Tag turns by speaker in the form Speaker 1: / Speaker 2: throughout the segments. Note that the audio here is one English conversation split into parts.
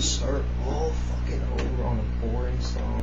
Speaker 1: start all fucking over on a boring song.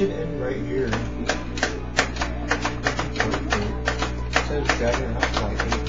Speaker 1: should end right here. It says better, not like